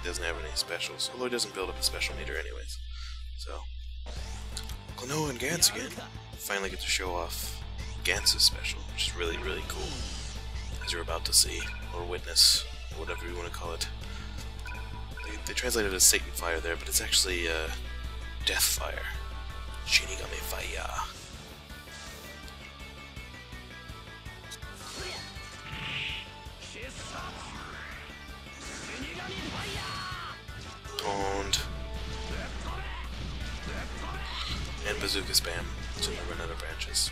he doesn't have any specials. Although he doesn't build up a special meter anyways. So, Klonoa and Gantz again. Finally get to show off Gantz's special, which is really, really cool. As you're about to see, or witness, or whatever you want to call it. They, they translated it as Satan Fire there, but it's actually uh, Death Fire. Shinigami Fire. bazooka spam so we run out of branches.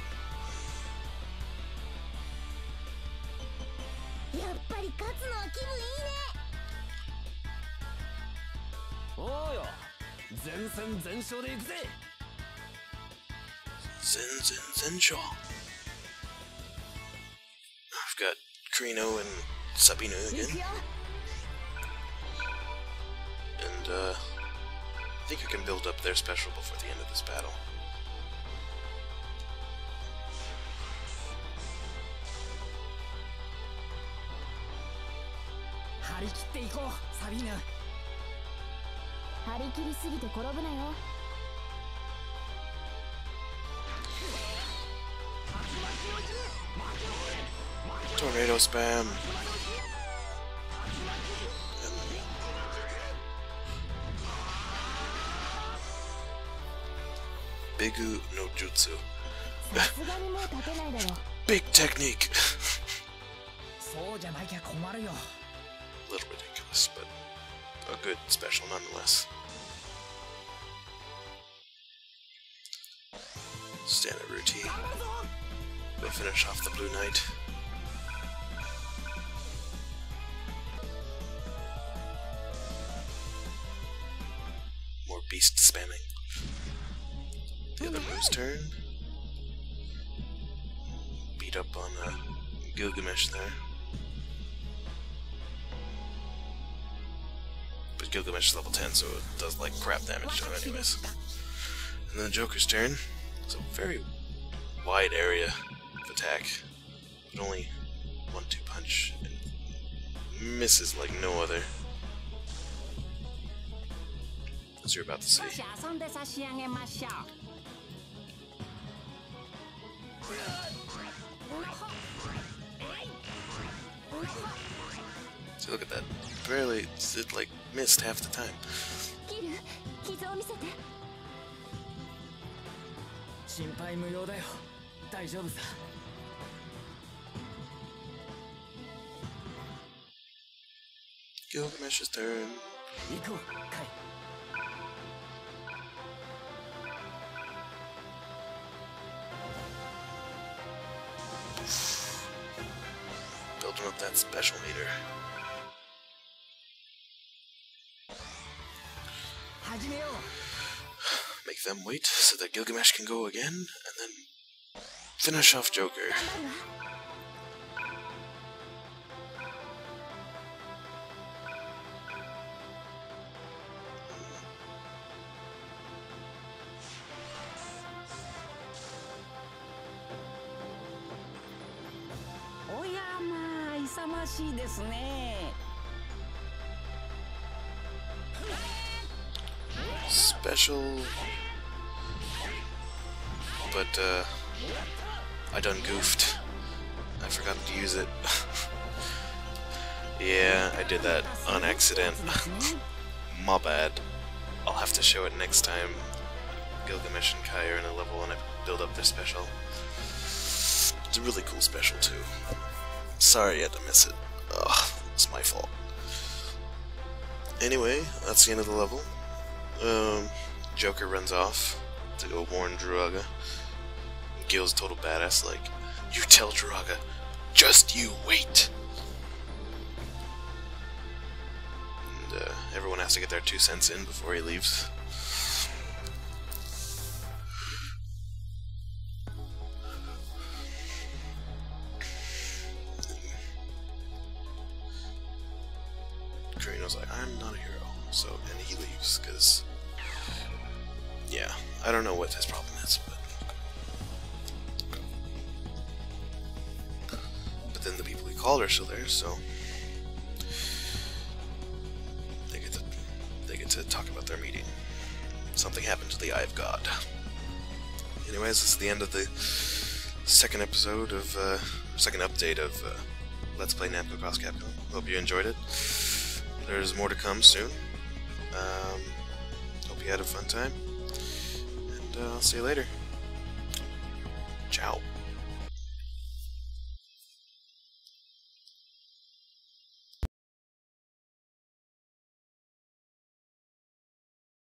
Zen Zen Zen Shaw. I've got Kurino and Sabino again. And uh I think I can build up their special before the end of this battle. 張り切っていこうサビーヌ張り切りすぎて転ぶなよトレードスパム Big no jutsu. Big technique. そうじゃな困るよ。A little ridiculous, but a good special nonetheless. Standard routine. We'll finish off the Blue Knight. More beast spamming. The other move's turn. Beat up on uh, Gilgamesh there. because Gilgamesh is level 10, so it does like crap damage to him anyways. And then Joker's turn. It's a very wide area of attack. But only one two punch and misses like no other. As you're about to see. See, look at that barely it, like missed half the time. Gilgamesh's turn. Building up that special meter. Make them wait so that Gilgamesh can go again, and then finish off Joker. 頑張るわおやまあ勇ましいですね Special. But, uh, I done goofed. I forgot to use it. yeah, I did that on accident. My bad. I'll have to show it next time. Gilgamesh and Ki are in a level and I build up their special. It's a really cool special too. Sorry I had to miss it. Ugh, it's my fault. Anyway, that's the end of the level. Um, Joker runs off to go warn Druaga. Gil's total badass, like, you tell Druaga, just you wait. And uh, everyone has to get their two cents in before he leaves. Kurino's like, I'm not a hero. So, and he leaves, because, yeah, I don't know what his problem is, but. But then the people he called are still there, so. They get to they get to talk about their meeting. Something happened to the Eye of God. Anyways, this is the end of the second episode of, uh, second update of uh, Let's Play Namco Cross Capcom. Hope you enjoyed it. There's more to come soon. Um, hope you had a fun time. Uh, I'll see you later. Ciao.